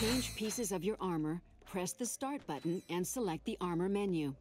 change pieces of your armor, press the Start button and select the Armor menu.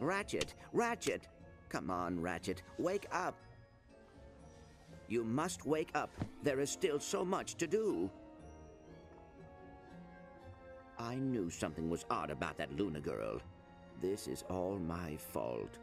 Ratchet, Ratchet! Come on, Ratchet, wake up! You must wake up. There is still so much to do. I knew something was odd about that Luna girl. This is all my fault.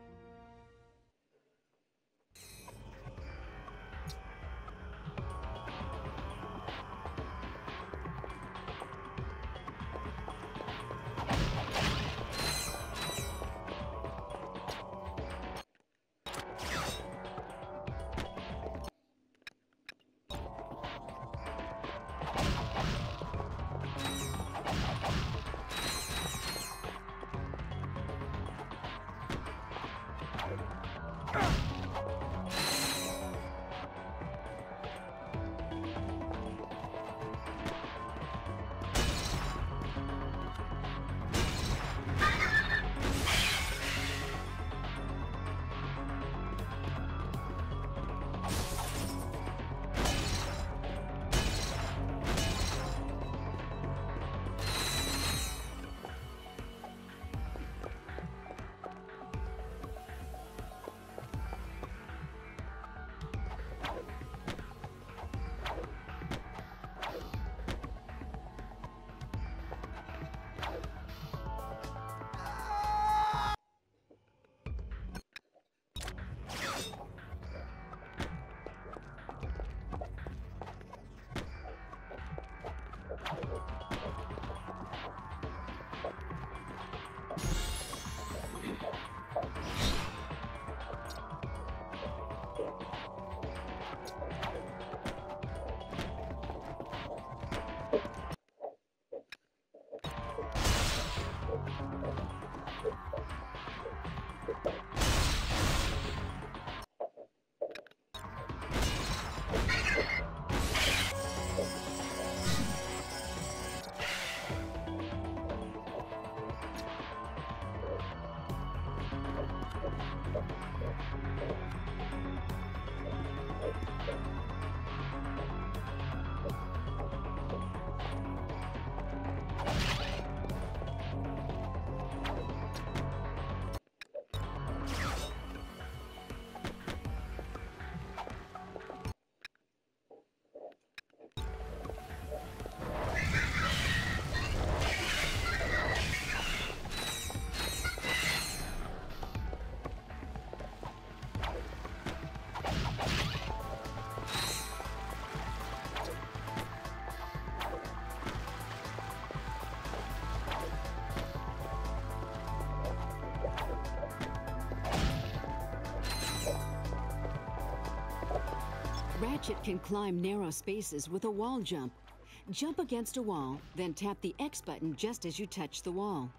Ratchet can climb narrow spaces with a wall jump. Jump against a wall, then tap the X button just as you touch the wall.